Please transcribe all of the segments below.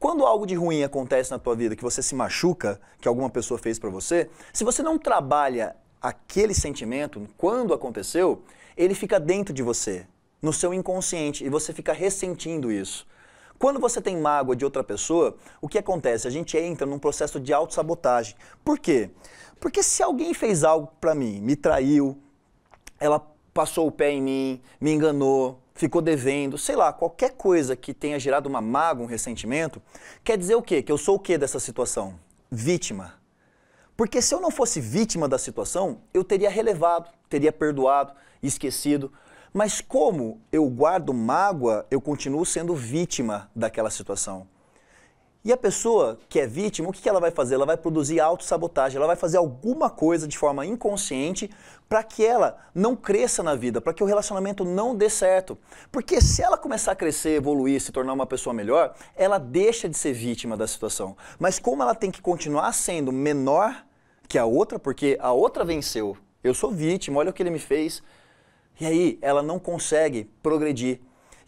Quando algo de ruim acontece na tua vida, que você se machuca, que alguma pessoa fez para você, se você não trabalha aquele sentimento, quando aconteceu, ele fica dentro de você, no seu inconsciente, e você fica ressentindo isso. Quando você tem mágoa de outra pessoa, o que acontece? A gente entra num processo de autossabotagem. Por quê? Porque se alguém fez algo para mim, me traiu, ela passou o pé em mim, me enganou, ficou devendo, sei lá, qualquer coisa que tenha gerado uma mágoa, um ressentimento, quer dizer o quê? Que eu sou o quê dessa situação? Vítima. Porque se eu não fosse vítima da situação, eu teria relevado, teria perdoado, esquecido. Mas como eu guardo mágoa, eu continuo sendo vítima daquela situação. E a pessoa que é vítima, o que ela vai fazer? Ela vai produzir autossabotagem, ela vai fazer alguma coisa de forma inconsciente para que ela não cresça na vida, para que o relacionamento não dê certo. Porque se ela começar a crescer, evoluir, se tornar uma pessoa melhor, ela deixa de ser vítima da situação. Mas como ela tem que continuar sendo menor que a outra, porque a outra venceu, eu sou vítima, olha o que ele me fez. E aí ela não consegue progredir.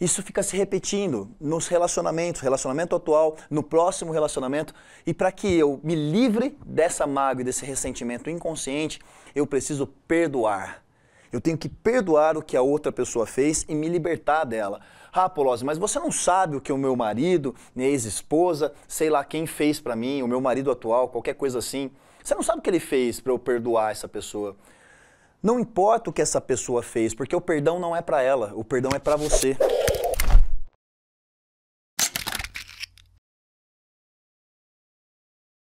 Isso fica se repetindo nos relacionamentos, relacionamento atual, no próximo relacionamento. E para que eu me livre dessa mágoa e desse ressentimento inconsciente, eu preciso perdoar. Eu tenho que perdoar o que a outra pessoa fez e me libertar dela. Ah, Polose, mas você não sabe o que o meu marido, minha ex-esposa, sei lá quem fez para mim, o meu marido atual, qualquer coisa assim. Você não sabe o que ele fez para eu perdoar essa pessoa. Não importa o que essa pessoa fez, porque o perdão não é para ela, o perdão é para você.